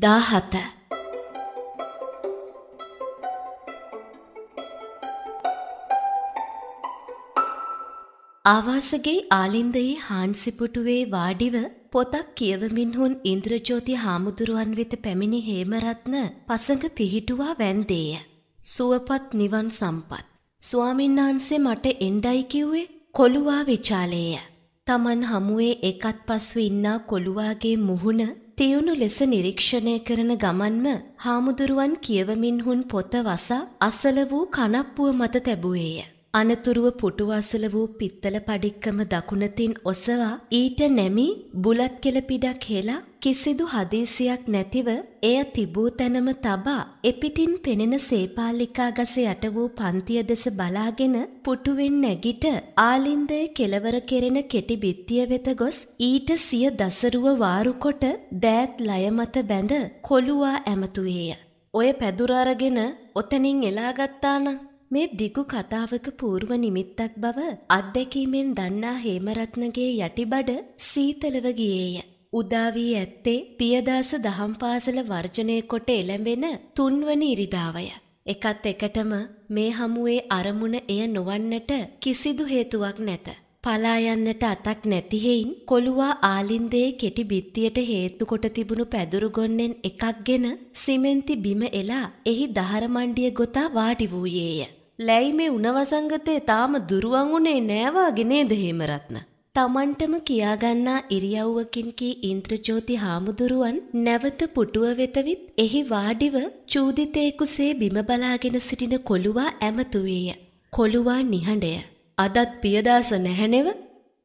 දාහත ආවාසගේ ආලින්දයේ හාන්සිපුටුවේ වාඩිව පොතක් කියවමින් හුන් ඉන්ද්‍රජෝති හාමුදුරුවන් වෙත පැමිණි හේමරත්න පසඟ පිහිටුවා වැන්දේය. සුවපත් නිවන් සම්පත්. ස්වාමින්වහන්සේ මට එන්ඩයි කිව්වේ කොළුවා විචාලේය. තමන් හමුවේ එකත් පස්ව ඉන්නා කොළුවාගේ මුහුණ තියුණු ලෙස නිරීක්ෂණය කරන ගමන්ම හාමුදුරුවන් කියවමින් හුන් පොත වසා අසල වූ කනප්පුව මත තැබුවේය. අනතුරුව පුටුව අසල වූ පිත්තල පඩික්කම දකුණතින් ඔසවා ඊට නැමි බුලත් කෙල පිඩක් හෙලා කිසිදු හදිසියක් නැතිව එය තිබූ තැනම තබා එපිටින් පෙනෙන සේපාලිකා ගස යට වූ පන්තිය දෙස බලාගෙන පුටුවෙන් නැගිට ආලින්දයේ කෙලවර කෙරෙන කෙටි බිත්තිය වෙත ගොස් ඊට සිය දසරුව වාරුකොට දෑත් ලය මත බැඳ කොළුවා ඇමතුවේය. ඔය පැදුර අරගෙන ඔතනින් එලාගත්තාන මේ දිගු කතාවක పూర్ව නිමිත්තක් බව අත්දැකීමෙන් දන්නා හේමරත්නගේ යටිබඩ සීතලව ගියේය. උදා වී ඇත්තේ පියදාස දහම් පාසල වර්ජනය කොට එළඹෙන තුන්වනි ඉරිදාවය. එකත් එකටම මේ හමුවේ අරමුණ එය නොවන්නට කිසිදු හේතුවක් නැත. පලා යන්නට අතක් නැති හේයින් කොළුවා ආලින්දේ කෙටි බිත්තියට හේතු කොට තිබුණු පැදුරු ගොන්නෙන් එකක්ගෙන සිමෙන්ති බිම එලා එහි දහර මණ්ඩිය ගොතා වාඩි වූයේය. ලැයි මේ උණවසංගතේ තාම දුරුවන් උනේ නෑවාගේ නේද හේමරත්න? තමන්ටම කියාගන්නා ඉරියව්වකින් කී ඉන්ද්‍රජෝති හාමුදුරුවන් නැවත පුටුව වෙතවිත් එහි වාඩිව චූදිතයෙකුසේ බිම බලාගෙන සිටින කොළුවා ඇමතුවේය. කොළුවා නිහඬය. අදත් පියදාස නැහැනෙව?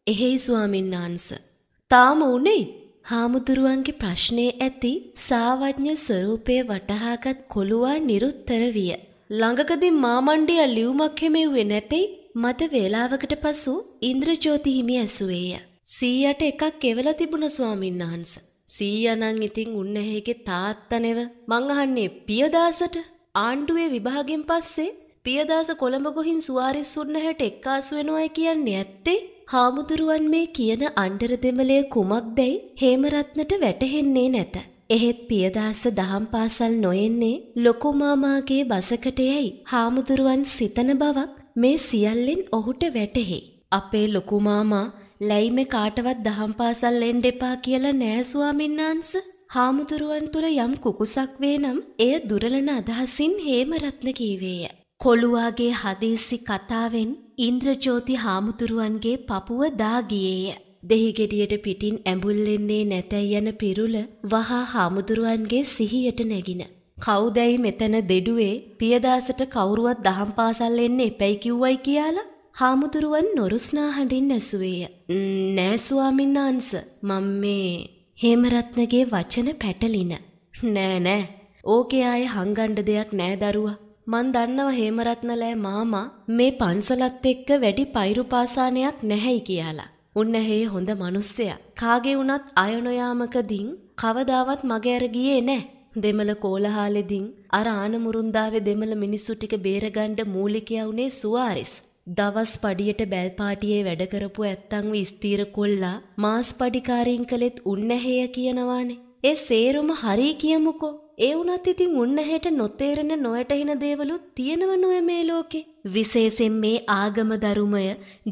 එහෙයි ස්වාමින් වහන්සේ. තාම උනේ හාමුදුරුවන්ගේ ප්‍රශ්නේ ඇති සාවඥ ස්වරූපයේ වටහාගත් කොළුවා නිරුත්තර විය. ළඟකදී මාමණ්ඩියා ලියුමක් හැමෙව්වේ නැතෙයි මද වේලාවකට පසු ඉන්ද්‍රජෝති හිමි ඇසුවේය. සීයට එකක් එවලා තිබුණ ස්වාමීන් වහන්ස. සීයා නම් ඉතින් උන්නැහේගේ තාත්තනෙව මං අහන්නේ පියදාසට ආණ්ඩුවේ විභාගෙන් පස්සේ පියදාස කොළඹ ගොහින් සුවාරිස් සුන්නහැට එක්කාසු වෙනවයි කියන්නේ ඇත්තේ හාමුදුරුවන් මේ කියන අnder දෙමලේ කුමක්දැයි හේමරත්නට වැටහෙන්නේ නැත. එහෙත් පියදාස දහම් පාසල් නොයෙන්නේ ලොකු මාමාගේ බසකට යයි හාමුදුරුවන් සිතන බවක් මේ සියල්ලෙන් ඔහුට වැටහෙයි. අපේ ලොකු මාමා ලැයිමේ කාටවත් දහම් පාසල් එන්න එපා කියලා නෑ ස්වාමීන් වහන්සේ. හාමුදුරුවන් තුල යම් කුකුසක් වේ නම් එය දුරලන අදහසින් හේමරත්න කීවේය. කොළුවාගේ හදේසි කතාවෙන් ඉන්ද්‍රජෝති හාමුදුරුවන්ගේ පපුව දා ගියේය. දෙහිගෙඩියට පිටින් ඇඹුල්ලෙන්නේ නැතැයි යන පිරුල වහා හාමුදුරුවන්ගේ සිහියට නැගින. කවුදැයි මෙතන දෙඩුවේ පියදාසට කවුරුවත් දහම් පාසල් එන්න එපැයි කිව්වයි කියලා හාමුදුරුවන් නොරුස්නා හඬින් ඇසුවේය. නෑ ස්වාමීන් වහන්ස මම මේ හේමරත්නගේ වචන පැටලින. නෑ නෑ ඕකේ ආයේ හංගණ්ඩ දෙයක් නෑ දරුවා. මන් දන්නව හේමරත්නලෑ මාමා මේ පන්සලත් එක්ක වැඩි පයිරු පාසානයක් නැහැයි කියලා. උන්නහේ හොඳ මිනිස්සයා. කාගේ වුණත් අයනොයාමකදීන් කවදාවත් මගේ අර ගියේ නෑ. දෙමළ කෝලහාලෙදින් අර ආනමුරුන්දාවේ දෙමළ මිනිස්සු ටික බේරගන්න මූලිකයා උනේ සුවාරිස්. දවස් පඩියට බැල්පාටියේ වැඩ කරපු ඇත්තන්ව ස්ථීර කොල්ලා මාස් පඩිකාරීන් කළෙත් උන්නැහෙය කියනවානේ. ඒ සේරුම හරි කියමුකෝ. ඒ වුණත් ඉතින් උන්නැහෙට නොතේරෙන නොයටහින දේවලුත් තියෙනව නොය මේ ලෝකේ. විශේෂයෙන් මේ ආගම ධර්මය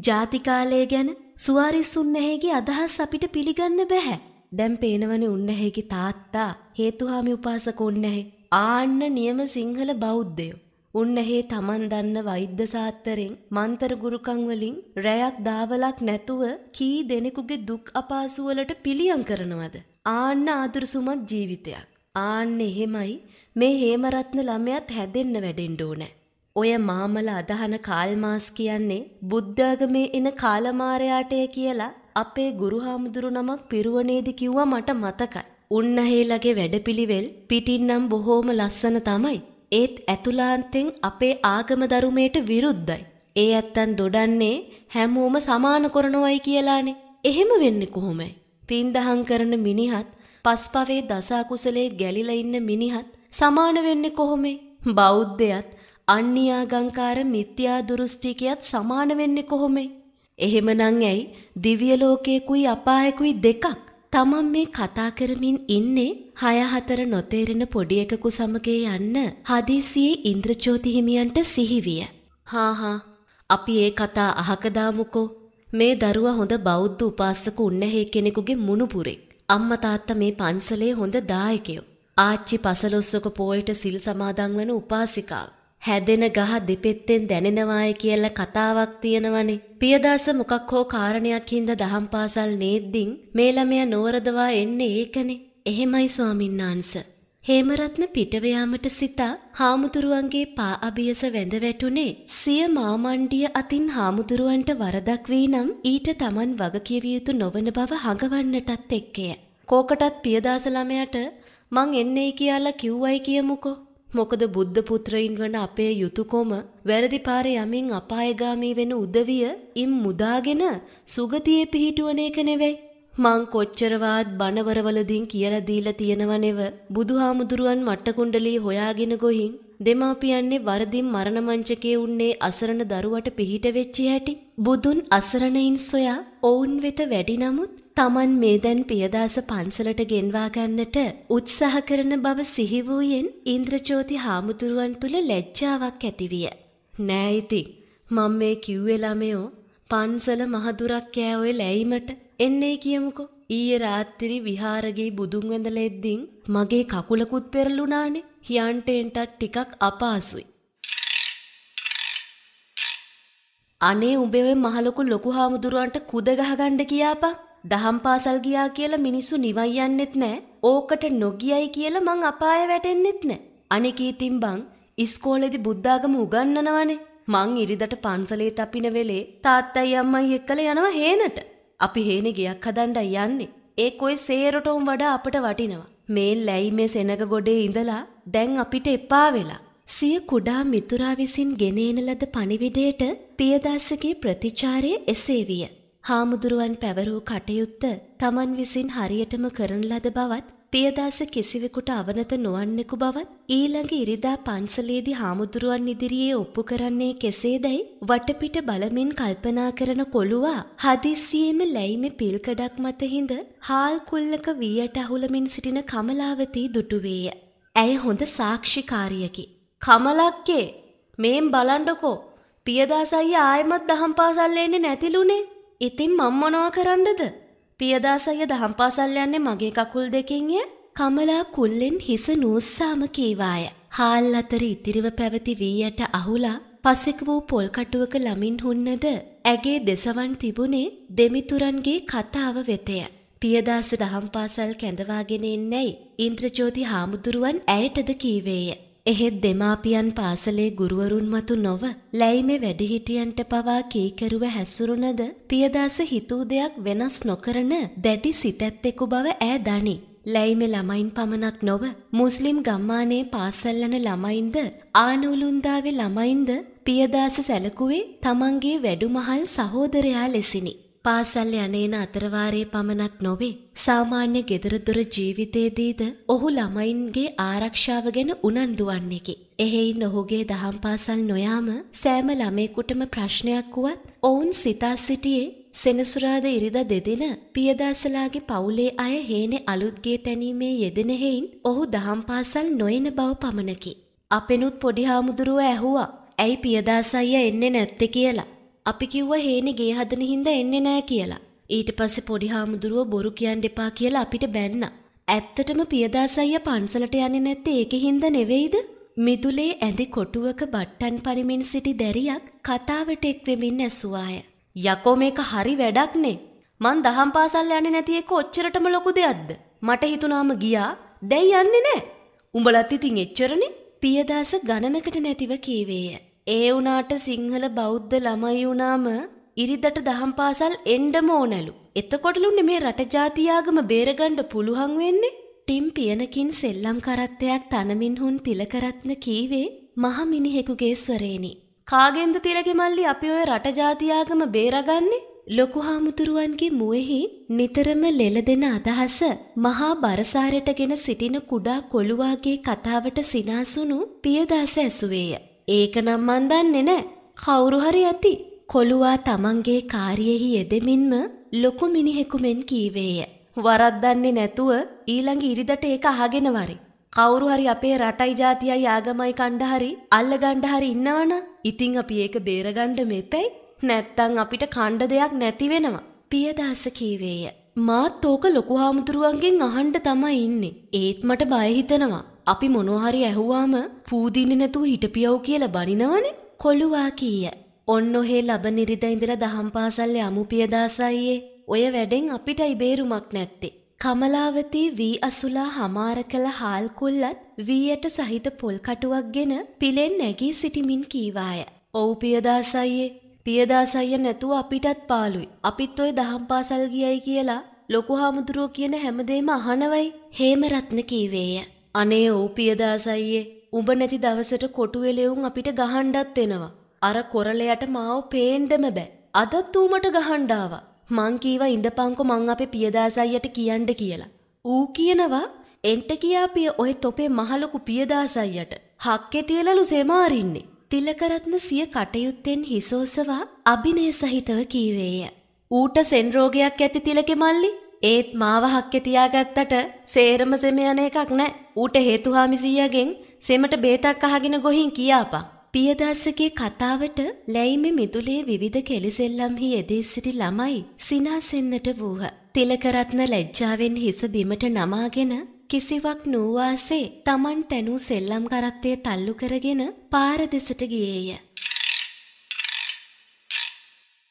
ජාතිකාලය ගැන සුවාරිස් උන්නැහෙගේ අදහස් අපිට පිළිගන්න බැහැ. දැන් පේනවනේ උන්නැහෙගේ තාත්තා හේතුහාමි උපාසක උන්නැහෙ. ආන්න නියම සිංහල බෞද්ධයෝ. උන්නැහේ තමන් දන්න වෛද්‍ය සාත්තරෙන් මන්තර ගුරුකම් වලින් රැයක් දාවලක් නැතුව කී දෙනෙකුගේ දුක් අපහසු වලට පිළියම් කරනවද? ආන්න ආදුරුසුමත් ජීවිතයක්. ආන්න එහෙමයි මේ හේමරත්න ළමයාත් හැදෙන්න වැඩෙන්න ඕනේ. ඔය මාමල අදහන කාල්මාස් කියන්නේ බුද්ධාගමේ එන කාලමාරයාටය කියලා අපේ ගුරුහාමුදුරු නමක් පිරුවනේදි කිව්වා මට මතකයි. උන්නහේලගේ වැඩපිළිවෙල් පිටින්නම් බොහෝම ලස්සන තමයි. ඒත් ඇතුලාන්තෙන් අපේ ආගම ධර්මයට විරුද්ධයි. ඒ ඇත්තන් දොඩන්නේ හැමෝම සමාන කරනවයි කියලානේ. එහෙම වෙන්නේ කොහොමයි? පින්දහම් කරන මිනිහත් පස්පවේ දසකුසලේ ගැලිලා ඉන්න මිනිහත් සමාන වෙන්නේ කොහොමේ? බෞද්ධයත් අන්‍යාගංකාර මිත්‍යා දෘෂ්ටිකයත් සමාන වෙන්නේ කොහොමේ? එහෙමනම් ඇයි දිව්‍ය ලෝකේකුයි අපායකුයි දෙකක් තමන් මේ කතා කරමින් ඉන්නේ හය හතර නොතේරෙන පොඩි එකකු සමගේ යන්න හදිසියේ ඉන්ද්‍රජෝති හිමියන්ට සිහිවිය. හා හා අපි ඒ කතා අහක දාමුකෝ. මේ දරුවා හොඳ බෞද්ධ උපාසක උන්නැහේ කෙනෙකුගේ මුණුපුරෙක්. අම්මා තාත්තා මේ පන්සලේ හොඳ දායකයෝ. ආච්චි පසළොස්වක පෝයට සිල් සමාදන් වන උපාසිකාව. හැදෙන ගහ දෙපෙත්තෙන් දැනෙනවාය කියලා කතාවක් තියෙනවනේ. පියදාස මොකක් හෝ කාරණයක් හින්දා දහම් පාසල් නේද්දින් මේ ළමයා නෝරදවා එන්නේ ඒකනේ. එහෙමයි ස්වාමින්වහන්සේ. හේමරත්න පිටව යාමට සිතා හාමුදුරුවන්ගේ පා අභියස වැඳ වැටුනේ සිය මාමණ්ඩිය අතින් හාමුදුරුවන්ට වරදක් වී නම් ඊට Taman වග කියවිය යුතු නොවන බව හඟවන්නටත් එක්කය. කෝකටත් පියදාස ළමයට මං එන්නේ කියලා කිව්වයි කියමුකෝ. මොකද බුද්ධ පුත්‍රයින් වන අපේ යුතුයකම වැරදි පාරේ යමින් අපායගාමී වෙන උදවිය ඉම් මුදාගෙන සුගතියේ පිහිටුවන එක නෙවෙයි. මං කොච්චරවත් බණවරවලදීන් කියලා දීලා තියෙනවනෙව බුදුහාමුදුරුවන් මට්ටකුණ්ඩලී හොයාගෙන ගොහින් දෙමාපියන්නේ වරදින් මරණ මංචකේ උන්නේ අසරණ දරුවට පිහිට වෙච්ච හැටි බුදුන් අසරණයින් සොයා ඔවුන් වෙත වැඩි නමුත් Taman මේ දැන් පියදාස පන්සලට ගෙන්වා ගන්නට උත්සාහ කරන බව සිහි වූයෙන් ඉන්ද්‍රජෝති හාමුදුරුවන් තුල ලැජ්ජාවක් ඇතිවිය. නෑ ඉතින් මම මේ කිව්වේ ළමයෝ පන්සල මහදුරක් කෑ ඔය ලැයිමට එන්නේ කියමුකෝ. ඊයේ රාත්‍රී විහාරගේ බුදුන් වැඳලා එද්දින් මගේ කකුලකුත් පෙරළුණානේ. හියන්ට එන්ටත් ටිකක් අපහසුයි. අනේ උඹේ ඔය මහලොකු ලොකු හාමුදුරුවන්ට කුද ගහගන්න කියාපන්. දහම් පාසල් ගියා කියලා මිනිස්සු නිවන් යන්නෙත් නෑ. ඕකට නොගියයි කියලා මං අපාය වැටෙන්නෙත් නෑ. අනිකී තිම්බං ඉස්කෝලේදී බුද්ධාගම උගන්වනවනේ. මං ඉරිදට පන්සලේ තපින වෙලේ තාත්තයි අම්මයි එක්කලා යනවා හේනට. අපි හේනේ ගයක් හදන්න යන්නේ. ඒ කොයි සේරටම වඩා අපට වටිනවා. මේ ලැයි මේ සෙනග ගොඩේ ඉඳලා දැන් අපිට එපා වෙලා. සිය කුඩා මිතුරා විසින් ගෙනේන ලද පණිවිඩයට පියදාසගේ ප්‍රතිචාරය එසේ විය. හාමුදුරුවන් පැවරූ කටයුත්ත තමන් විසින් හරියටම කරන ලද බවත් පියදාස කිසිවෙකුට අවනත නොවන්නෙකු බවත් ඊළඟ ඉරිදා පන්සලේදී හාමුදුරුවන් ඉදිරියේ ඔප්පු කරන්නේ කෙසේදැයි වටපිට බලමින් කල්පනා කරන කොළුවා හදිස්සියේම ලැයිමේ පිල්කඩක් මත හිඳ හාල් කුල්ලක වීයට අහුලමින් සිටින කමලාවතී දුටුවේය. ඇය හොඳ සාක්ෂිකාරියකි. කමලක්කේ මේම් බලන්ඩකෝ පියදාස අයියා ආයෙමත් දහම් පාසල් එන්නේ නැතිලුනේ. ඉතින් මම මොනවා කරන්නද? පියදාස අයියා දහම් පාසල් යන්නේ මගේ කකුල් දෙකෙන් ය. කමලා කුල්ලෙන් හිස නූස්සාම කීවාය. හාල් අතර ඉතිරිව පැවති වී යට අහුලා පසෙක වූ පොල් කටුවක ළමින් හුන්නද ඇගේ දෙසවන් තිබුණේ දෙමිතුරන්ගේ කතාව වෙතය. පියදාස දහම් පාසල් කැඳවාගෙන එන්නැයි ඉන්ද්‍රජෝති හාමුදුරුවන් ඇයටද කීවේය. එහෙත් දෙමාපියන් පාසලේ ගුරුවරුන් මතු නොව ලැයිමේ වැඩිහිටියන්ට පවා කීකරුව හැසුරුනද පියදාස හිතූ දෙයක් වෙනස් නොකරන දැඩි සිතැත්තෙකු බව ඈ දනි. ලැයිමේ ළමයින් පමණක් නොව මුස්ලිම් ගම්මානයේ පාසල් යන ළමයින්ද ආනූලුන්දාවේ ළමයින්ද පියදාස සැලකුවේ තමන්ගේ වැඩුමහල් සහෝදරයා ලෙසිනි. පාසල් යනේන අතරවාරයේ පමණක් නොවේ සාමාන්‍ය ගෙදරදොර ජීවිතයේදීද ඔහු ළමයින්ගේ ආරක්ෂාව ගැන උනන්දු වන්නේකි. එහෙයින් ඔහුගේ දහම් පාසල් නොයාම සෑම ළමයෙකුටම ප්‍රශ්නයක් වුවත් ඔවුන් සිතා සිටියේ සෙනසුරාද ඉරිදා දෙදින පියදාසලාගේ පවුලේ අය හේනේ අලුත්ගේ තැනීමේ යෙදෙන හේයින් ඔහු දහම් පාසල් නොයන බව පමණකි. අපෙනුත් පොඩි හාමුදුරුව ඇහුවා. ඇයි පියදාස අයියා එන්නේ නැත්තේ කියලා. අපි කිව්වා හේනි ගේ හදන හින්දා එන්නේ නෑ කියලා. ඊට පස්සේ පොඩි හාමුදුරුව බොරු කියන්න එපා කියලා අපිට බැන්නා. ඇත්තටම පියදාස අයියා පන්සලට යන්නේ නැත්තේ ඒකේ හින්දා නෙවෙයිද? මිදුලේ ඇඳි කොටුවක බට්ටන් පරිමින් සිටි දැරියක් කතාවට එක් වෙමින් ඇසුවාය. යකෝ මේක හරි වැඩක්නේ. මං දහම් පාසල් යන්නේ නැති එක ඔච්චරටම ලොකු දෙයක්ද? මට හිතුණාම ගියා. දැන් යන්නේ නැහැ. උඹලත් ඉතින් එච්චරනේ. පියදාස ගණනකට නැතිව කීවේය. ඒ වුණාට සිංහල බෞද්ධ ළමයි වුණාම ඉරිදට දහම් පාසල් එන්ඩම ඕනැලු. එතකොටලුන්නේ මේ රට ජාතියාගම බේරගණ්ඩ පුළුවන් වෙන්නේ. ටිම් පියනකින් සෙල්ලම් කරත්තයක් තනමින් හුන් තිලකරත්න කීවේ මහ මිනිහෙකුගේ ස්වරේනි. කාගෙන්ද තිලගෙ මල්ලි අපි ඔය රට ජාතියාගම බේරගන්නේ? ලොකු හාමුදුරුවන්ගේ මුවෙහි නිතරම ලෙල දෙන අදහස මහා බරසාරටගෙන සිටින කුඩා කොළුවාගේ කතාවට සිනාසුණු පියදාස ඇසුවේය. ඒක නම් මන් දන්නේ නෑ. කවුරු හරි ඇති. කොළුවා තමන්ගේ කාර්යෙහි යෙදෙමින්ම ලොකු මිනිහෙකු මෙන් කීවේය. වරද්දන්නේ නැතුව ඊළඟ ඉරිදට ඒක අහගෙන වරි. කවුරු හරි අපේ රටයි ජාතියයි ආගමයි කණ්ඩ හරි අල්ලගණ්ඩ හරි ඉන්නවන ඉතිං අපි ඒක බේරගණ්ඩ මෙපැයි නැත්තං අපිට කණ්ඩ දෙයක් නැති වෙනවා. පියදාස කීවේය. මාත් ඕක ලොකු හාමුදුරුවන්ගෙන් අහන්ඩ තමයි ඉන්නේ. ඒත් මට බයහිතනවා. අපි මොනොහරි ඇහුවාම පූදින්නේ නැතුව හිටපියව් කියලා බනිනවනේ. කොළුවා කීය. ඔන්න ඔහේ ලබනිරිද ඉඳලා දහම් පාසල් යමු පියදාසයියේ. ඔය වැඩෙන් අපිටයි බේරුමක් නැත්තේ. කමලාවතී වී අසුලා හමාර කළ හාල් කුල්ලත් වීයට සහිත පොල් කටුවක් ගෙන පිලෙන් නැගී සිටිමින් කීවාය. ඔව් පියදාසයියේ පියදාසයිය නැතුව අපිටත් පාලුයි. අපිත් ඔය දහම් පාසල් ගියයි කියලා ලොකු හාමුදුරුවෝ කියන හැමදේම අහනවයි. හේමරත්න කීවේය. අනේ ඔව් පියදාසයියේ උඹ නැති දවසට කොටු වෙලෙවුන් අපිට ගහන්නත් එනවා. අර කොරලයට මාව පේන්ඩම බෑ. අදත් ඌමට ගහණ්ඩාවා. මං කීවා ඉඳපන්කො මං අපේ පියදාසයියට කියන්න කියලා. ඌ කියනවා එන්ට කියාපිය ඔය තොපේ මහලොකු පියදාසයියට හක්කෙ තියලලු සෙමාරින්නේ. තිලකරත්න සිය කටයුත්තෙන් හිසෝසවා අභිනය සහිතව කීවේය. ඌට සෙන්රෝගයක් ඇති තිලකෙ මල්ලි ඒත් මාව හක්කෙ තියාගත්තට සේරම සෙම යන එකක් නෑ ඌට හේතුහාමිසීයගෙන් සෙමට බේතක් අහගෙන ගොහින් කියාපා. පියදාසගේ කතාවට ලැයිමෙ මිදුලේ විවිධ කෙලිසෙල්ලම්හි යෙදී සිටි ළමයි සිනාසෙන්නට වූහ. තිලකරත්න ලැජ්ජාවෙන් හිස බිමට නමාගෙන කිසිවක් නූවාසේ තමන් තැනූ සෙල්ලම් කරත්තය තල්ලු කරගෙන පාර දෙසට ගියේය.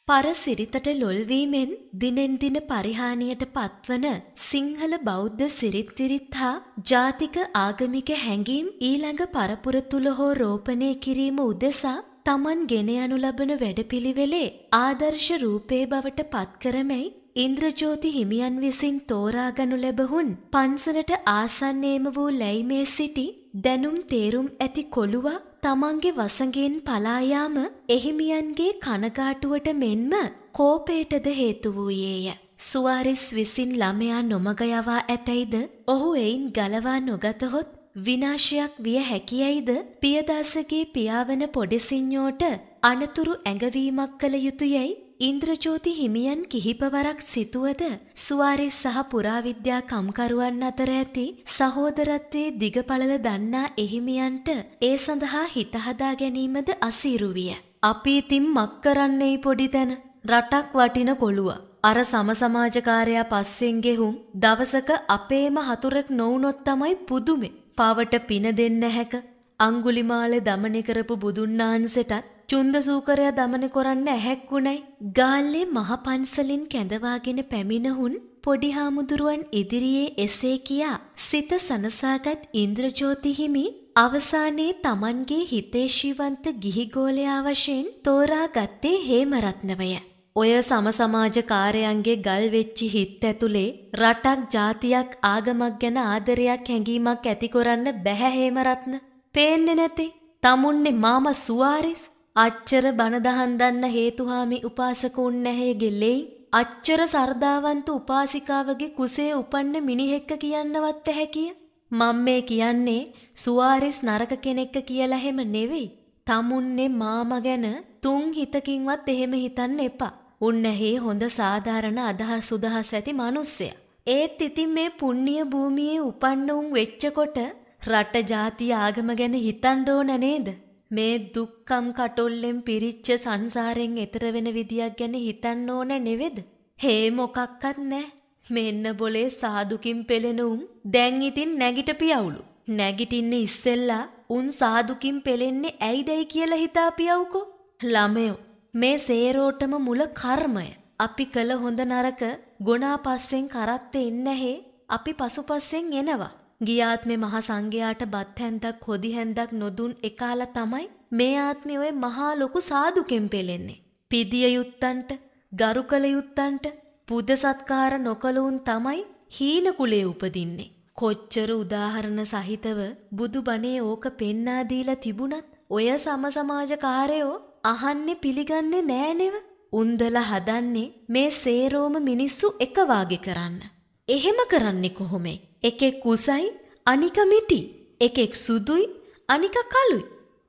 පර සිරිතට ලොල්වීමෙන් දිනෙන් දින පරිහානියට පත්වන සිංහල බෞද්ධ සිරිත්විරිත් හා ජාතික ආගමික හැඟීම් ඊළඟ පරපුර තුළ හෝ රෝපණය කිරීම උදෙසා තමන් ගෙන යනු ලබන වැඩපිළිවෙලේ ආදර්ශ රූපේ බවට පත්කරමැයි ඉන්ද්‍රජෝති හිමියන් විසින් තෝරාගනු ලැබහුන් පන්සලට ආසන්නේම වූ ලැයිමේ සිටි දැනුම් තේරුම් ඇති කොළුවා තමන්ගේ වසඟෙන් පලායාම එහිමියන්ගේ කනගාටුවට මෙන්ම කෝපේටද හේතු වූයේය. සුවාරිස් විසින් ළමයා නොමග යවා ඇතැයිද ඔහු එයින් ගලවා නොගතහොත් විනාශයක් විය හැකියයිද පියදාසගේ පියාවන පොඩිසිඤ්ඤෝට අනතුරු ඇඟවීමක් කළ යුතුයයි ඉන්ද්‍රජෝති හිමියන් කිහිපවරක් සිතුවද සුවාරිස් සහ පුරාවිද්‍යා කම්කරුවන් අතර ඇති සහෝදරත්වයේ දිගපළල දන්නා එහිමියන්ට ඒ සඳහා හිත හදා ගැනීමද අසීරු විය. අපි ඉතින් මක් කරන්නේයි පොඩි තැන රටක් වටින කොළුවා. අර සමසමාජකාරයා පස්සෙන් ගෙහුම් දවසක අපේම හතුරෙක් නොවුනොත් තමයි පුදුමේ. පවට පින දෙන්න හැක. අංගුලිමාලේ දමනය කරපු බුදුන් වහන්සේටත් චුන්දසූකරයා දමන කොරන්න ඇහැක්වුණයි. ගාල්ලේ මහ පන්සලින් කැඳවාගෙන පැමිණහුන් පොඩි හාමුදුරුවන් ඉදිරියේ එසේ කියා සිත සනසාගත් ඉන්ද්‍රජෝති හිමි අවසානයේ තමන්ගේ හිතේශීවන්ත ගිහිගෝලයා වශයෙන් තෝරා ගත්තේ හේමරත්නවය. ඔය සමසමාජකාරයන්ගේ ගල් වෙච්චි හිත් ඇතුලේ රටක් ජාතියක් ආගමක් ගැන ආදරයක් හැඟීමක් ඇති කරන්න බැහැ හේමරත්න. පේන්නේ නැතේ. තමුන්නේ මාම සුවාරිස් අච්චර බණදහන් දන්න හේතුහාමි උපාසකුන් නැහැ ගෙල්ලෙයි අච්චර සර්දාවන්ත උපාසිකාවගේ කුසේ උපන්න මිනිහෙක්ක කියන්නවත් හැකිය. මම මේ කියන්නේ සුවාරිස් නරක කෙනෙක්ක කියලා හැම නෙවෙයි. තමුන්නේ මාම ගැන තුන් හිතකින්වත් එහෙම හිතන්න එපා. උන්නැහි හොඳ සාධාරණ අදහස් සුදහස් ඇති මිනිස්සයා. ඒත් ඉතින් මේ පුණ්‍ය භූමියේ උපන්න උන් වෙච්චකොට රට ජාතිය ආගම ගැන හිතන්න ඕන නේද? මේ දුක්කම් කටොල්ලෙන් පිරිච්ච සංසාරෙන් එතර වෙන විදියක් ගැන හිතන්න ඕන නෙවෙද? හේ මොකක්වත් නෑ. මෙන්න බොලේ සාදුකින් පෙළෙන උන් දැන් ඉතින් නැගිටපියවුලු. නැගිටින්න ඉස්සෙල්ලා උන් සාදුකින් පෙළෙන්නේ ඇයිදයි කියලා හිතාපියවුකෝ. ළමයෝ මේ සේරෝටම මුල කර්මය. අපි කළ හොඳ නරක ගුණා පස්සෙන් කරත්තේ එන්නැහේ අපි පසුපස්සෙන් එනවා. ගියාත්මේ මහා සංඝයාට බත් හැන්දක් හොදි හැන්දක් නොදුන් එකාලා තමයි මේ ආත්මේ ඔය මහා ලොකු සාදුකෙන් පෙලෙන්නේ. පිදිය යුත්තන්ට, ගරු කළ යුත්තන්ට පුද සත්කාර නොකලුන් තමයි හීන කුලේ උපදින්නේ. කොච්චර උදාහරණ සහිතව බුදුබණේ ඕක පෙන්නා දීලා තිබුණත් ඔය සම සමාජකාරයෝ අහන්නේ පිළිගන්නේ නෑනෙව. උන්දලා හදන්නේ මේ සේරෝම මිනිස්සු එක වාගේ කරන්න. එහෙම කරන්නේ කොහොමේ? එකෙක් කුසයි අනික මිටි. එකෙක් සුදුයි අනික කළුයි.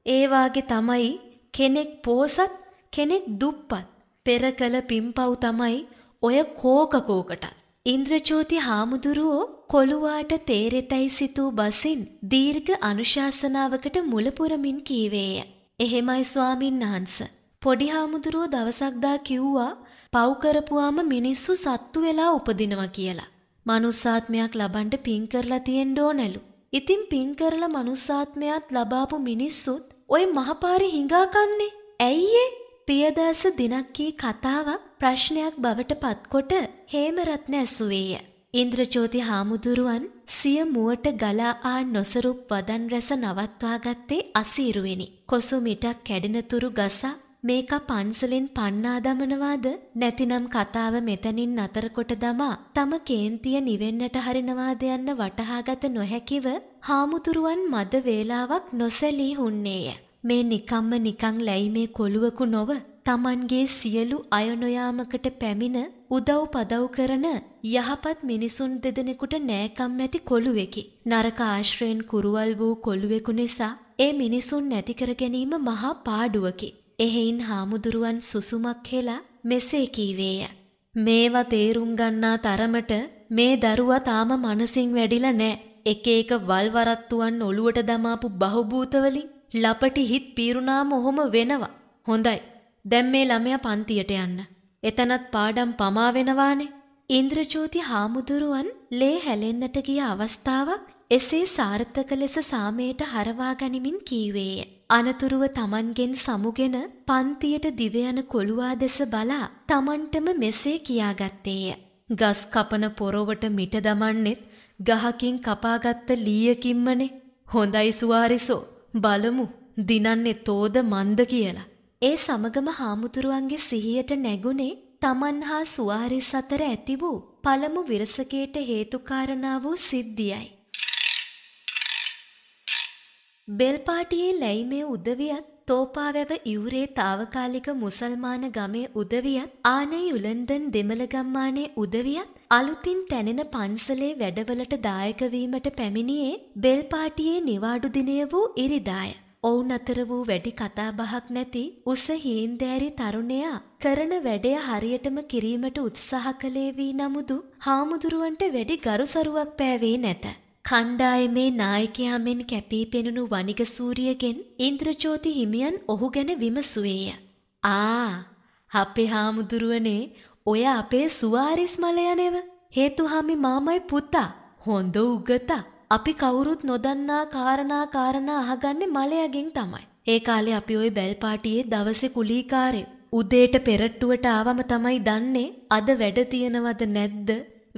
ඒ වාගේ තමයි කෙනෙක් පෝසත් කෙනෙක් දුප්පත්. පෙර කළ පිම්පව් තමයි ඔය කෝක කෝකටත්. ඉන්ද්‍රජෝති හාමුදුරුවෝ කොළුවාට තේරෙතැයි සිතූ බසින් දීර්ඝ අනුශාසනාවකට මුලපුරමින් කීවේය. එහෙමයි ස්වාමින් වහන්ස. පොඩි හාමුදුරුවෝ දවසක්දා කිව්වා පව් කරපුවාම මිනිස්සු සත්තු වෙලා උපදිනවා කියලා. මනුස්සාත්මයක් ලබන්ඩ පින් කරලා තියෙන්න ඕනලු. ඉතින් පින් කරලා මනුස්සාත්මයක් ලබාපු මිනිස්සුත් ඔය මහපාරේ හිඟා කන්නේ. ඇයි ඒ? පියදාස දිනක් කී කතාවක් ප්‍රශ්නයක් බවට පත්කොට හේමරත්න ඇසුවේය. ඉන්ද්‍රජෝති හාමුදුරුවන් සිය මුවට ගලා ආ නොසරුප් වදන් රැස නවත්වා ගත්තේ අසීරුවෙනි. කොසු මිටක් කැඩෙනතුරු ගසා මේක පන්සලෙන් පන්නා දමනවාද නැතිනම් කතාව මෙතනින් නතර කොට දමා තම කේන්තිය නිවෙන්නට හරිනවාද යන්න වටහාගත නොහැකිව හාමුදුරුවන් මද වේලාවක් නොසැලී හුන්නේය. මේ නිකම්ම නිකං ලැයිමේ කොළුවකු නොව තමන්ගේ සියලු අයනොයාමකට පැමිණ උදව් පදව් කරන යහපත් මිනිසුන් දෙදෙනෙකුට නෑකම් ඇති කොළුවෙකි. නරක ආශ්‍රයෙන් කුරුවල් වූ කොළුවෙකු නිසා ඒ මිනිසුන් නැති කර ගැනීම මහා පාඩුවකි. එහෙයින් හාමුදුරුවන් සුසුමක් හෙලා මෙසේ කීවේය. මේවා තේරුම් ගන්නා තරමට මේ දරුවා තාම මනසින් වැඩිලා නෑ. එක එක වල්වරත්තුවන් ඔළුවට දමාපු බහුභූතවලින් ලපටි හිත් පීරුනාම ඔහොම වෙනවා. හොඳයි. දැන් මේ ළමයා පන්තියට යන්න. එතනත් පාඩම් පමා වෙනවානේ. ඉන්ද්‍රජෝති හාමුදුරුවන් ලේ හැලෙන්නට ගිය අවස්ථාවක් එසේ සාර්ථක ලෙස සාමයට හරවා ගනිමින් කීවේය. අනතුරුව තමන්ගෙන් සමුගෙන පන්තියට දිවයන කොළුවා දෙස බලා තමන්ටම මෙසේ කියාගත්තේය. ගස් කපන පොරොවට මිට දමන්නෙත් ගහකින් කපාගත්ත ලීයකින්මනේ. හොඳයි සුවාරිසෝ බලමු දිනන්නේ තෝද මන්ද කියලා. ඒ සමගම හාමුදුරුවන්ගේ සිහියට නැගුණේ තමන් හා සුවාරිස් අතර ඇති වූ පළමු විරසකයට හේතුකාරණා වූ සිද්ධියයි. බෙල්පාටියේ ලැයිමේ උදවියත් තෝපාවැව ඉවුරේ තාවකාලික මුසල්මාන ගමේ උදවියත් ආනේ උලන්දන් දෙමළ ගම්මානේ උදවියත් අලුතින් තැනෙන පන්සලේ වැඩවලට දායකවීමට පැමිණියේ බෙල්පාටියේ නිවාඩු දිනය වූ ඉරිදාය. ඔවුන් අතර වූ වැඩි කතාබහක් නැති උස හීන්දෑරි තරුණයා කරන වැඩය හරියටම කිරීමට උත්සාහ කළේ වී නමුදු හාමුදුරුවන්ට වැඩි ගරුසරුවක් පෑවේ නැත. කණ්ඩායමේ නායකයා මෙන් කැපී පෙනුණු වනිග සූරියගෙන් ඉන්ද්‍රජෝති හිමියන් ඔහු ගැන විමසුවේය. ආ අපේ හාමුදුරුවනේ ඔය අපේ සුවාරිස් මලයනෙව හේතුහාමි මාමයි පුතා හොඳ උගතා අපි කවුරුත් නොදන්නා කාරණා කාරණා අහගන්නේ මලයගෙන් තමයි. ඒ කාලේ අපි ওই බැල් පාටියේ දවසේ කුලීකාරයෝ උදේට පෙරට්ටුවට ආවම තමයි දන්නේ අද වැඩ තියනවද නැද්ද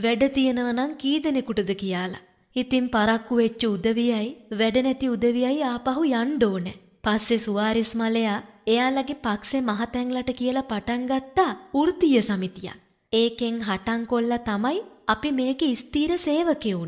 වැඩ තියනව නම් කී දෙනෙකුටද කියලා. ඉතින් පරක්කු වෙච්ච උදවියයි වැඩ නැති උදවියයි ආපහු යන්න ඕනේ. පස්සේ සුවාරිස් මලයා එයාලගේ පක්ෂේ මහතැන්ලට කියලා පටන් ගත්තා වෘත්තීය සමිතියක්. ඒකෙන් හටන් කොල්ලා තමයි අපි මේකේ ස්ථීර සේවකයෝ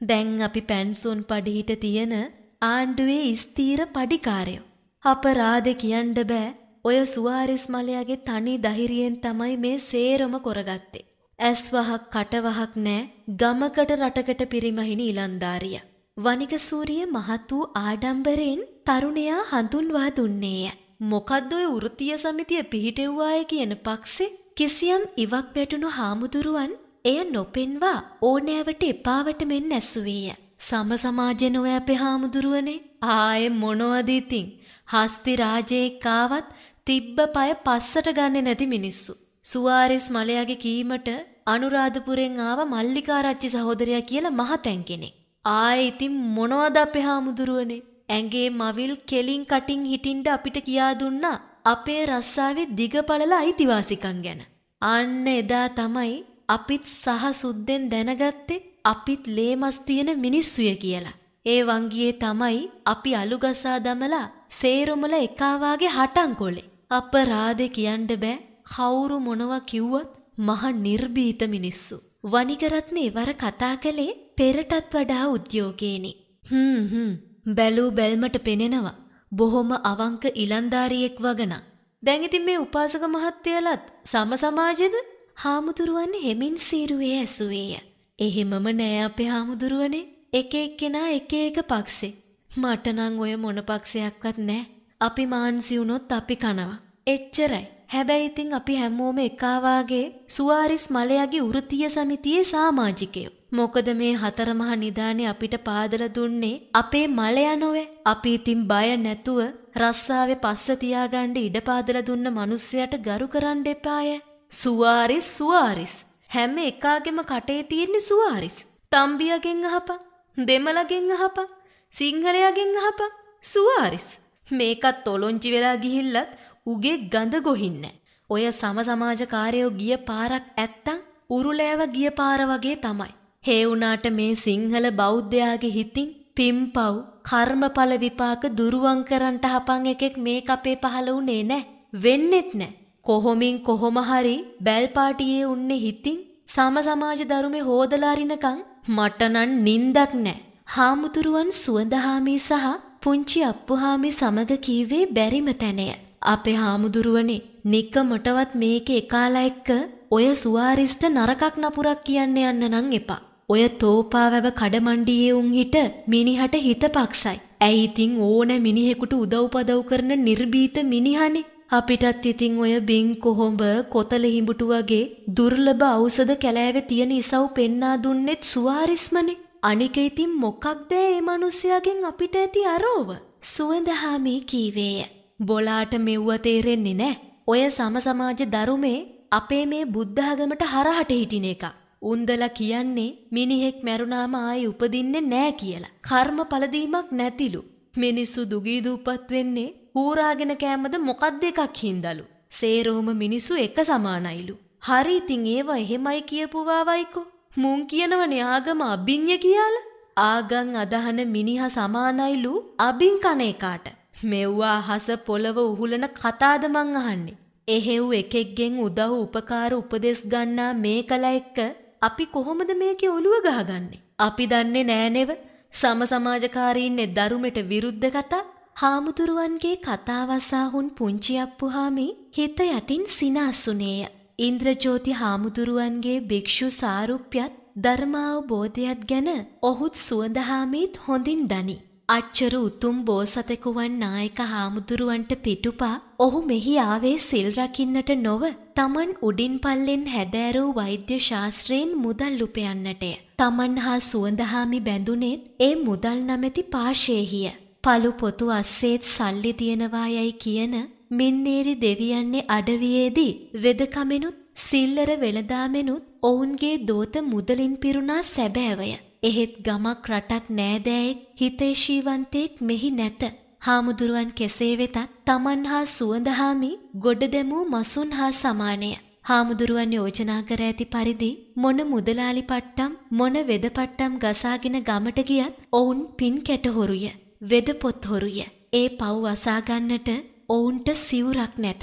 දැන් අපි පැන්සොන් පඩිහිට තියෙන ආණ්ඩුවේ ස්ථීර පඩිකාරයෝ. අපරාධ කියන්න බෑ. ඔය සුවාරිස් මලයාගේ තනි දහිරියෙන් තමයි මේ සේරම කරගත්තේ. ඇස්වහක් කටවහක් නෑ ගමකට රටකට පිරිමහිනි ඉලන්දාරිය. වනිගසූරිය මහත් වූ ආඩම්බරයෙන් තරුණයා හඳුන්වා දුන්නේය. මොකද්ද ඔය වෘත්තීය සමිතිය පිහිටෙව්වාය කියන පක්ෂේ කිසියම් ඉවක් වැටුණු හාමුදුරුවන් එය නොපෙන්වා ඕනෑවට එපාවට මෙන් ඇසුවේය. සම සමාජෙන ඔය අපේ හාමුදුරුවනේ ආයේ මොනවද ඉතින් හස්ති රාජයේ කාවත් තිබ්බ පය පස්සට ගන්නේ නැති මිනිස්සු. සුවාරිස් මලයාගේ කීමට අනුරාධපුරෙන් ආව මල්ලිකාරච්චි සහෝදරයා කියලා මහතැන් කෙනෙක්. ආයේ ඉතින් මොනවද අපේ හාමුදුරුවනේ? ඇඟේ මවිල් කෙලින් කටින් හිටින්ඩ අපිට කියා දුන්නා අපේ රස්සාවේ දිගපළල අයිතිවාසිකම් ගැන. අන්න එදා තමයි අපිත් සහ සුද්දෙන් දැනගත්තේ අපිත් ලේමස් තියෙන මිනිස්සුය කියලා. ඒ වංගියේ තමයි අපි අලුගසා දමලා සේරුමල එකාවාගේ හටන් කොලේ. අපරාධේ කියන්න බෑ කවුරු මොනවා කිව්වත් මහ නිර්භීත මිනිස්සු. වනිගරත්න එවර කතා කළේ පෙරටත් වඩා උද්‍යෝගේනි. හ්ම් හ්ම් බැලූ බැල්මට පෙනෙනවා. බොහොම අවංක ඉලන්දාරියෙක් වගන. දැන් ඉතින් මේ උපාසක මහත්තයලත් සම සමාජෙද? හාමුදුරුවන් හෙමින් සීරුවේ ඇසුවේය. එහෙමම නෑ අපේ හාමුදුරුවනේ. එක එක්කෙනා එක එක පක්ෂේ. මට නම් ඔය මොන පක්ෂයක්වත් නෑ. අපි මාන්සි වුණොත් අපි කනවා. එච්චරයි. හැබැයි ඉතින් අපි හැමෝම එකාවාගේ සුවාරිස් මලයාගේ වෘත්තීය සමිතියේ සමාජිකයෝ. මොකද මේ හතර මහ නිදානේ අපිට පාදලා දුන්නේ අපේ මලයා නොවේ. අපි ඉතින් බය නැතුව රස්සාවේ පස්ස තියාගන්න ඉඩ පාදලා දුන්න මිනිස්සයාට ගරු කරන්න එපාය. සුවාරිස් සුවාරිස් හැම එකාගෙම කටේ තියෙන්නේ සුවාරිස්. තම්බියගෙන් අහපන්, දෙමළගෙන් අහපන්, සිංහලයාගෙන් අහපන් සුවාරිස්. මේකත් තොලොංචි වෙලා ගිහිල්ලත් උගේ ගඳ ගොහින්නේ. ඔය සම සමාජකාරයෝ ගිය පාරක් ඇත්තම් උරුලෑව ගිය පාර වගේ තමයි. හේ වුණාට මේ සිංහල බෞද්ධයාගේ හිතින් පිම්පව් කර්මඵල විපාක දුරුවන් කරන්ට හපන් එකෙක් මේක අපේ පහළ වුණේ නෑ. වෙන්නෙත් නෑ. කොහොමින් කොහොම හරි බැල්පාටියේ උන්නේ හිතින් සම සමාජ දරුමේ හෝදලාරිනකං මටනන් නින්දක් නෑ. හාමුදුරුවන් සුවඳහාමී සහ පුංචි අප්පුහාමි සමග කීවේ බැරිම තැනය. අපේ හාමුදුරුවනේ නික්කමටවත් මේක එකාලා එක්ක ඔය සුවාරිස්ට නරකක් නපුරක් කියන්න යන්න නං එපා. ඔය තෝපාවැව කඩමණ්ඩියේ උන් හිට මිනිහට හිත පක්සයි. ඇයි ඉතින් ඕන මිනිහෙකුට උදව්පදව් කරන නිර්භීත මිනිහනේ. අපිටත් ඉතින් ඔය බින් කොහොඹ කොතල හිඹුටු වගේ දුර්ලභ ඖෂධ කැලෑවේ තියෙන ඉසව් පෙන්නා දුන්නෙත් සුවාරිස්මනේ. අනික ඉතින් මොකක්ද ඒ මිනිස්යාගෙන් අපිට ඇති අරෝව? සුවඳහාමී කීවේය. බොලාට මෙව්ව තේරෙන්නේ නැහැ. ඔය සම සමාජ දරුමේ අපේ මේ බුද්ධ ආගමට හරහට හිටින එක. උන්දලා කියන්නේ මිනිහෙක් මැරුණාම ආයේ උපදින්නේ නෑ කියලා. කර්ම පළදීමක් නැතිලු. මිනිස්සු දුගී දුප්පත් වෙන්නේ ඌරාගෙන කෑමද මොකද්ද එකක් හින්දලු. සේරෝම මිනිස්සු එක සමානයිලු. හරි ඉතින් ඒව එහෙමයි කියපුවාවයිකෝ. මුන් කියනවනේ ආගම අභිඤ්ඤ කියලා. ආගම් අදහන මිනිහා සමානයිලු අභින් කන එකාට. මෙව්වා අහස පොළව උහුලන කතාද මං අහන්නේ. එහෙව් එකෙක්ගෙන් උදව් උපකාර උපදෙස් ගන්නා මේකලා එක්ක අපි කොහොමද මේකේ ඔළුව ගහගන්නේ? අපි දන්නේ නෑනෙව සම සමාජකාරීන්නේ දරුමෙට විරුද්ධ කතා හාමුදුරුවන්ගේ කතාවසාහුන් පුංචි අප්පුහාමි හිත යටින් සිනාසුනේය. ඉන්ද්‍රජෝති හාමුදුරුවන්ගේ භික්ෂු සාරුප්‍යත් ධර්මාවබෝධයත් ගැන ඔහුත් සුවඳහාමීත් හොඳින් දනි. අච්චර උතුම් බෝසතෙකුවන් නායක හාමුදුරුවන්ට පිටුපා ඔහු මෙහි ආවේ සිල් රකින්නට නොව තමන් උඩින් පල්ලෙන් හැදෑරූ වෛද්‍ය ශාස්ත්‍රයෙන් මුදල් උපයන්නටය. තමන් හා සුවඳහාමි බැඳුනේත් ඒ මුදල් නමැති පාශේහිය. පළු පොතු අස්සේත් සල්ලි තියෙනවා යයි කියන මින්නේරි දෙවියන්නේ අඩවියේදී වෙදකමෙනුත් සිල්ලර වෙළදාමෙනුත් ඔවුන්ගේ දෝත මුදලින් පිරුණා සැබෑවය. එහෙත් ගමක් රටක් නෑදෑයෙක් හිතේශීවන්තයෙක් මෙහි නැත. හාමුදුරුවන් කෙසේ වෙතත් තමන් හා සුවඳහාමි ගොඩ දැමූ මසුන් හා සමානය. හාමුදුරුවන් යෝජනා කර ඇති පරිදි මොන මුදලාලි පට්ටම් මොන වෙද පට්ටම් ගසාගෙන ගමට ගියත් ඔවුන් පින් කැටහොරුය. වෙද පොත් හොරුය. ඒ පව් වසාගන්නට ඔවුන්ට සිවුරක් නැත.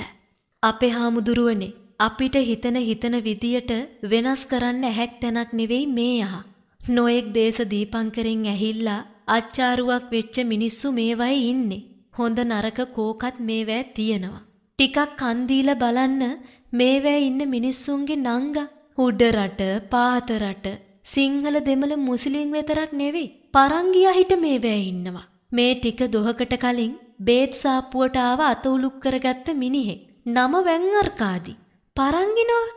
අපේ හාමුදුරුවනේ අපිට හිතන හිතන විදියට වෙනස් කරන්න ඇහැක් තැනක් නෙවෙයි මේ යහ. නොයෙක් දේශ දීපංකරෙන් ඇහිල්ලා අච්චාරුවක් වෙච්ච මිනිස්සු මේවයි ඉන්නේ. හොඳ නරක කෝකත් මේවැ තියෙනවා. ටිකක් කන් දීලා බලන්න මේවැ ඉන්න මිනිස්සුන්ගේ නංගා උඩ රට පාත රට සිංහල දෙමළ මුස්ලිම් විතරක් නෙවෙයි පරංගියා හිට මේවැ ඉන්නවා. මේ ටික දොහකට කලින් බේත් සාප්පුවට ආව අත උලුක් කරගත්ත මිනිහෙක්. නම වැංගර්කාදි. පරංගිනව.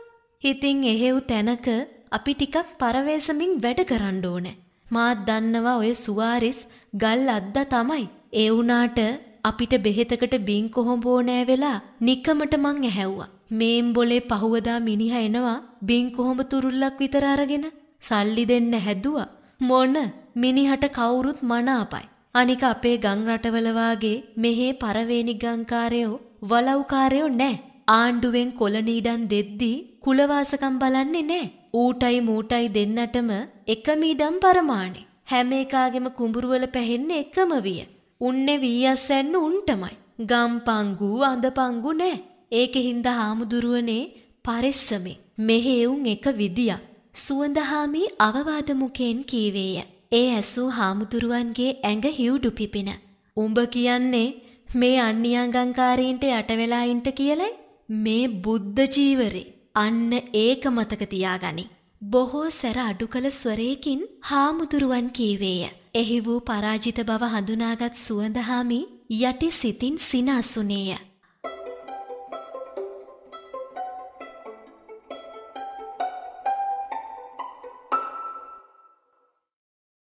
ඉතින් එහෙව් තැනක අපි ටිකක් පරවේසමින් වැඩ කරන්න ඕනේ. මාත් දන්නවා ඔය සුවාරිස් ගල් අද්දා තමයි. ඒ වුණාට අපිට බෙහෙතකට බින් කොහොඹෝ නෑ වෙලා නිකමට මං ඇහැව්වා. මේම්බොලේ පහුවදා මිනිහා එනවා බින් කොහොඹ තුරුල්ලක් විතර අරගෙන සල්ලි දෙන්න හැදුවා. මොන මිනිහට කවුරුත් මනාපයි. අනික අපේ ගම් රටවල වාගේ මෙහි පරවේණි ගංකාරයෝ වලව්කාරයෝ නෑ. ආණ්ඩුවෙන් කොලනීඩන් දෙද්දී කුලවාසකම් බලන්නේ නෑ. ඌටයි මූටයි දෙන්නටම එකම ඉඩම් පරමාණි. හැම එකාගෙම කුඹුරුවල පැහෙන්නේ එකම විය. උන්නේ වීයස්සැන්න උන්ටමයි. ගම්පංගු අඳපංගු නෑ. ඒකෙ හින්දා හාමුදුරුවනේ පරිස්සමෙන් මෙහෙ උන් එක විදියක්. සුවඳහාමී අවවාද මුකෙන් කීවේය. ඒ ඇසූ හාමුදුරුවන්ගේ ඇඟ හිව්ඩු පිපින. උඹ කියන්නේ මේ අන්නියංගංකාරීන්ට යට වෙලා ඉන්ට කියලයි මේ බුද්ධ ජීවරේ අන්න ඒක මතක තියාගනි. බොහෝ සැර අඩු කළ ස්වරයකින් හාමුදුරුවන් කීවේය. එහි වූ පරාජිත බව හඳුනාගත් සුවඳහාමි යටි සිතින් සිනාසුනේය.